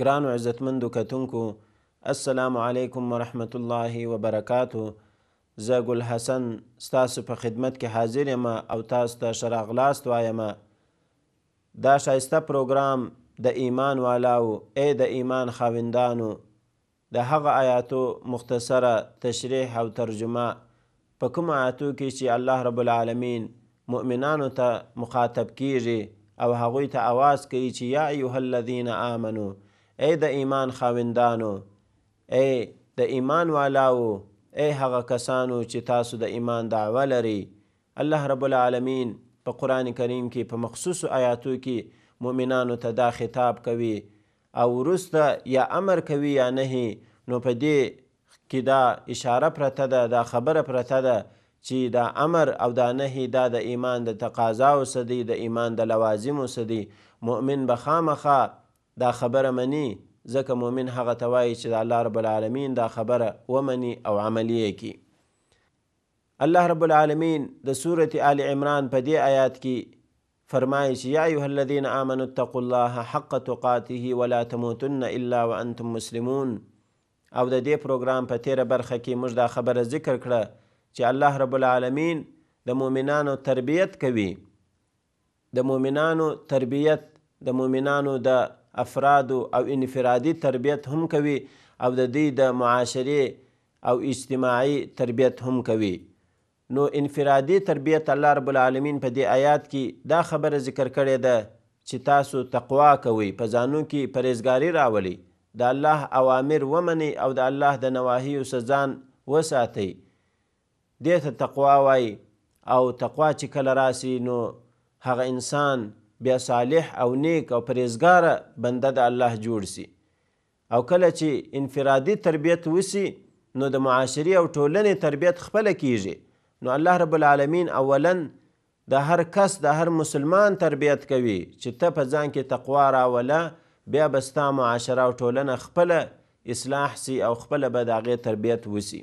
ګران او عزتمندو کتونکو السلام علیکم ورحمت الله وبرکاته زه ګل حسن ستاسو په خدمت کې حاضر یم او تاسو ته شراغلاست وایم دا شایسته پروګرام د ایمان والاو ای د ایمان خاوندانو د هغه آیاتو مختصره تشریح او ترجمه، په کومو آیاتو کې چې الله رب العالمین مؤمنانو ته مخاطب کیږي او هغوی ته اواز کوي چې یا ایها الذین آمنو، ای د ایمان خاوندانو، ای د ایمان والاوو، ای هغه کسانو چې تاسو د ایمان دعوه لرئ، الله رب العالمین په قرآن کریم کې په مخصوصو آیاتو کې مؤمنانو ته دا خطاب کوي او وروسته یا امر کوي یا نهی نو په دې کي دا اشاره پرته ده دا خبره پرته ده چي دا امر او دا نهی دا د ایمان د تقاضاوو څخه دي د ایمان د لوازمو څخه دي مؤمن به خامخا دا خبره مني ځکه مؤمن هغه ته وايي چي د الله رب العالمین دا خبره ومني او عمل یې کړي. الله رب العالمين د سورة آل عمران په دې آيات کي فرمايي چي يا ايها الذين آمنوا اتقوا الله حق تقاته ولا تموتن الا وانتم مسلمون او د دې پروګرام په تېره برخه کي موږ دا خبره ذکر کړه چي الله رب العالمين د مؤمنانو تربيت کوي د مؤمنانو تربیت د مؤمنانو د افرادو او انفرادي تربیت هم کوي او د دوی د معاشرې او اجتماعي تربیت هم کوي نو انفرادي تربیت الله رب العالمین په دې ایات کې دا خبره ذکر کړې ده چې تاسو تقوا کوئ په ځانو کې پرهیزګاري راولئ د الله اوامر ومنئ او د الله د نواهیو څخه ځان وساتئ دې ته تقوا وايي او تقوا چې کله راسي نو هغه انسان بیا صالح او نیک او پرهیزګاره بنده د الله جوړ سي او کله چې انفرادي تربیت وسي نو د معاشري او ټولنې تربیت خپله کیږي نو الله رب العالمین اولا د هر کس د هر مسلمان تربیت کوي چې ته په ځان کې تقوا راوله بیا به ستا معاشره او ټولنه خپله اصلاح سي او خپله به د هغې تربیت وسي.